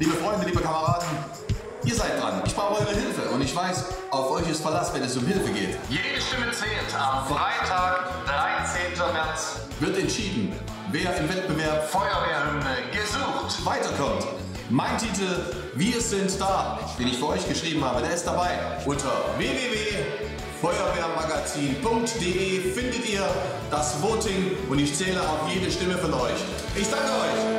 Liebe Freunde, liebe Kameraden, ihr seid dran. Ich brauche eure Hilfe und ich weiß, auf euch ist Verlass, wenn es um Hilfe geht. Jede Stimme zählt am Freitag, 13. März. Wird entschieden, wer im Wettbewerb Feuerwehrhymne gesucht. weiterkommt. Mein Titel Wir sind da, den ich für euch geschrieben habe, der ist dabei. Unter www.feuerwehrmagazin.de findet ihr das Voting und ich zähle auf jede Stimme von euch. Ich danke euch.